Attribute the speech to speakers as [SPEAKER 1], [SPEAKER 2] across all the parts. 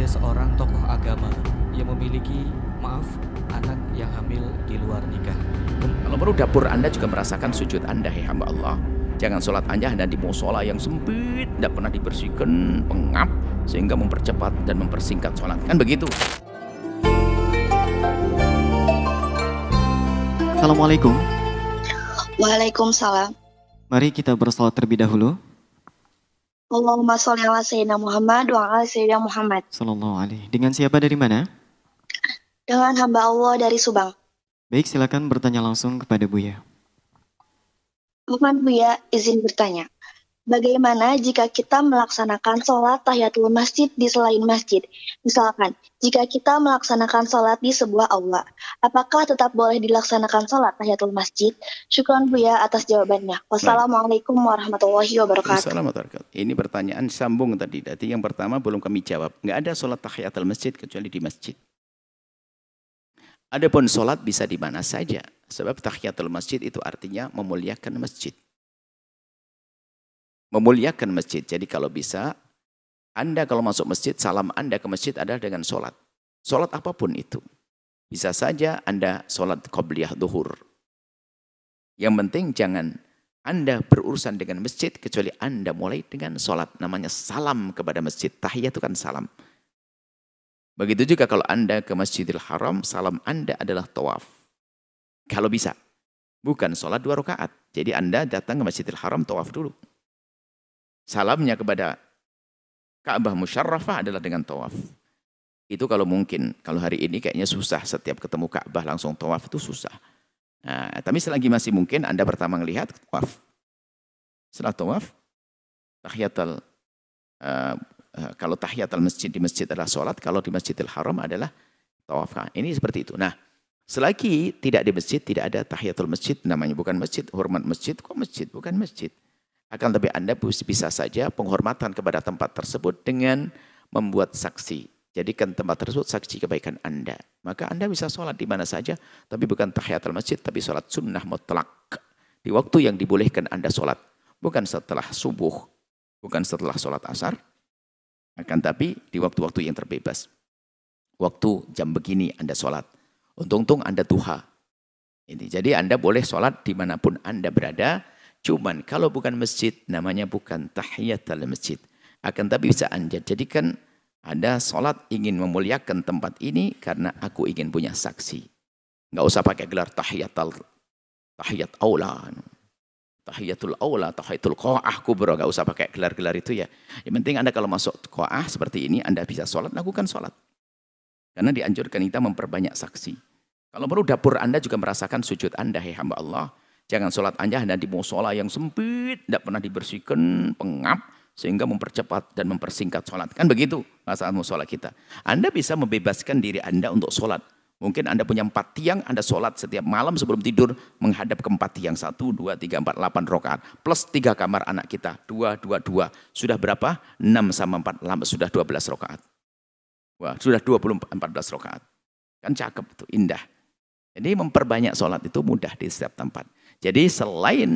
[SPEAKER 1] ada seorang tokoh agama yang memiliki, maaf, anak yang hamil di luar nikah.
[SPEAKER 2] Kalau perlu dapur Anda juga merasakan sujud Anda, ya hamba Allah. Jangan sholat Anda hanya di musola yang sempit, tidak pernah dibersihkan, pengap, sehingga mempercepat dan mempersingkat sholat. Kan begitu.
[SPEAKER 3] Assalamualaikum.
[SPEAKER 4] Waalaikumsalam.
[SPEAKER 3] Mari kita bersolat terlebih dahulu.
[SPEAKER 4] Allahumma sholli ala sayyidina Muhammad wa ala sayyidina Muhammad.
[SPEAKER 3] Sallallahu alaihi. Dengan siapa dari mana?
[SPEAKER 4] Dengan hamba Allah dari Subang.
[SPEAKER 3] Baik, silakan bertanya langsung kepada Buya.
[SPEAKER 4] Mohon Buya izin bertanya. Bagaimana jika kita melaksanakan sholat tahiyatul masjid di selain masjid? Misalkan, jika kita melaksanakan sholat di sebuah aula, apakah tetap boleh dilaksanakan sholat tahiyatul masjid? Syukran Buya atas jawabannya. Wassalamualaikum warahmatullahi wabarakatuh.
[SPEAKER 2] Assalamualaikum. Ini pertanyaan sambung tadi. Tadi yang pertama belum kami jawab. Nggak ada sholat tahiyatul masjid kecuali di masjid. Adapun sholat bisa di mana saja. Sebab tahiyatul masjid itu artinya memuliakan masjid memuliakan masjid. Jadi kalau bisa, Anda kalau masuk masjid, salam Anda ke masjid adalah dengan sholat. Sholat apa pun itu. Bisa saja Anda sholat qobliyah duhur. Yang penting jangan Anda berurusan dengan masjid kecuali Anda mulai dengan sholat. Namanya salam kepada masjid. Tahiyat itu kan salam. Begitu juga kalau Anda ke Masjidil Haram, salam Anda adalah tawaf. Kalau bisa. Bukan sholat dua rakaat. Jadi Anda datang ke Masjidil Haram, tawaf dulu salamnya kepada Ka'bah musyarrafah adalah dengan tawaf. Itu kalau mungkin, kalau hari ini kayaknya susah setiap ketemu Ka'bah langsung tawaf itu susah. Nah, tapi selagi masih mungkin Anda pertama melihat tawaf. Setelah tawaf, tahiyatul uh, kalau tahiyatul masjid di masjid adalah sholat, kalau di masjidil haram adalah tawaf. Nah, ini seperti itu. Nah, selagi tidak di masjid, tidak ada tahiyatul masjid, namanya bukan masjid, hormat masjid, kok masjid? Bukan masjid. Akan tapi Anda bisa saja penghormatan kepada tempat tersebut dengan membuat saksi. Jadikan tempat tersebut saksi kebaikan Anda. Maka Anda bisa sholat di mana saja, tapi bukan tahiyatul masjid, tapi sholat sunnah mutlak. Di waktu yang dibolehkan Anda sholat. Bukan setelah subuh, bukan setelah sholat asar. Akan tapi di waktu-waktu yang terbebas. Waktu jam begini Anda sholat. Untung-untung Anda duha. Jadi Anda boleh sholat di mana pun Anda berada, Cuman kalau bukan masjid, namanya bukan tahiyat al masjid. Akan tapi bisa anda jadikan ada sholat ingin memuliakan tempat ini karena aku ingin punya saksi. Enggak usah pakai gelar tahiyat al tahiyat aula. Tahiyatul aula, tahiyatul qa'ah kubro. Enggak usah pakai gelar-gelar itu ya. Yang penting anda kalau masuk qa'ah seperti ini, anda bisa sholat, lakukan sholat. Karena dianjurkan kita memperbanyak saksi. Kalau perlu dapur anda juga merasakan sujud anda, hei hamba Allah. Jangan sholat hanya di musola yang sempit, tidak pernah dibersihkan, pengap, sehingga mempercepat dan mempersingkat sholat. Kan begitu masalah musola kita. Anda bisa membebaskan diri Anda untuk sholat. Mungkin Anda punya empat tiang, Anda sholat setiap malam sebelum tidur menghadap ke empat tiang. Satu, dua, tiga, empat, delapan rokaat. Plus tiga kamar anak kita. Dua, dua, dua. Sudah berapa? Enam sama empat, sudah dua belas rokaat. Wah, sudah dua puluh empat belas rokaat. Kan cakep tuh, indah. Jadi memperbanyak sholat itu mudah di setiap tempat. Jadi selain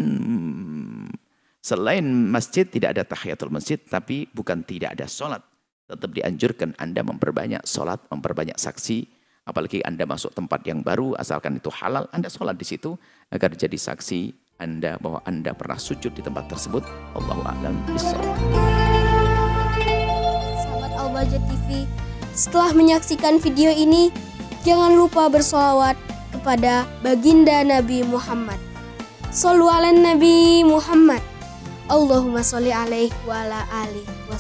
[SPEAKER 2] selain masjid tidak ada tahiyatul masjid, tapi bukan tidak ada sholat. Tetap dianjurkan Anda memperbanyak sholat, memperbanyak saksi. Apalagi Anda masuk tempat yang baru, asalkan itu halal, Anda sholat di situ agar jadi saksi Anda bahwa Anda pernah sujud di tempat tersebut. Allahu a'lam bishawab.
[SPEAKER 5] Sahabat TV, setelah menyaksikan video ini, jangan lupa bersolawat kepada baginda Nabi Muhammad. Sallu ala Nabi Muhammad. Allahumma sholli alaihi wa ala alihi wa